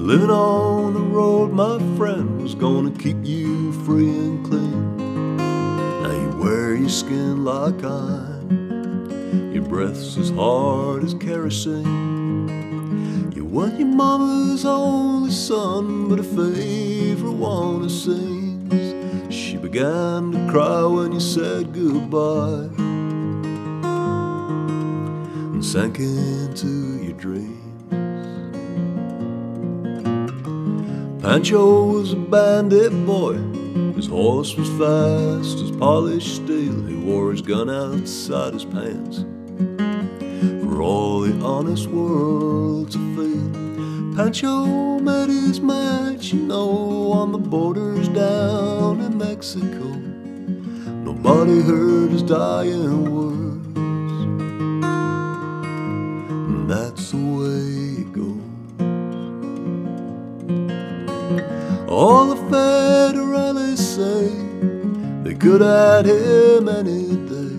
Living on the road, my friend, was gonna keep you free and clean. Now you wear your skin like iron, your breath's as hard as kerosene. You weren't your mama's only son, but a favorite one of sings. She began to cry when you said goodbye and sank into your dreams. Pancho was a bandit boy. His horse was fast as polished steel. He wore his gun outside his pants for all the honest world to feel. Pancho met his match, you know, on the borders down in Mexico. Nobody heard his dying words. All the federales say they could have him any day.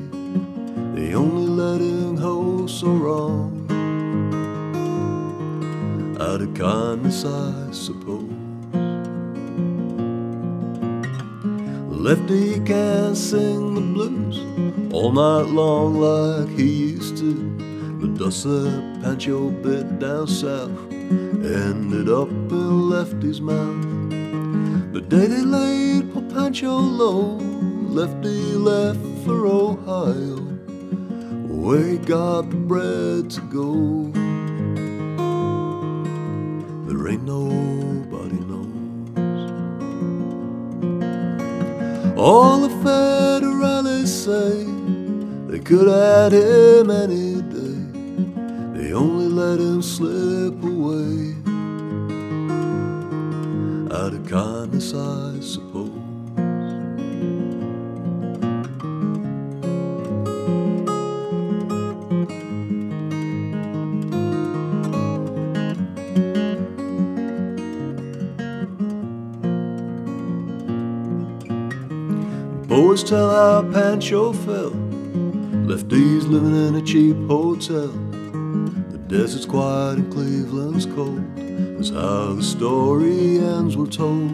They only let him go so wrong. Out of kindness, I suppose. Lefty can't sing the blues all night long like he used to. The dust that Pancho bit down south ended up in Lefty's mouth. The day they laid poor Pancho low, Lefty left for Ohio, where he got the bread to go. There ain't nobody knows. All the federales say they could had him any day. They only let him slip away kindness, I suppose. Boys tell how Pancho fell. Lefty's living in a cheap hotel. The desert's quiet and Cleveland's cold. That's how the story ends, we're told.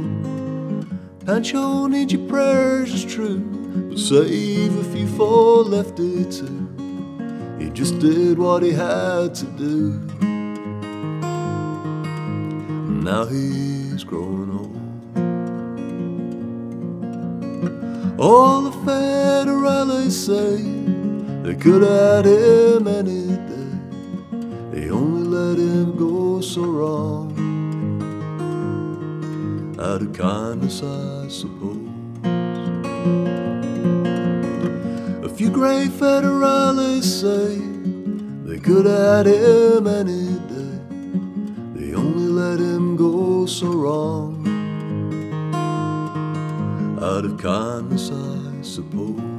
Pancho needs your prayers, it's true. But save a few for Lefty too. He just did what he had to do. Now he's growing old. All the federales say they could had him Out of kindness, I suppose. A few great federales say they could have had him any day. They only let him go so wrong out of kindness, I suppose.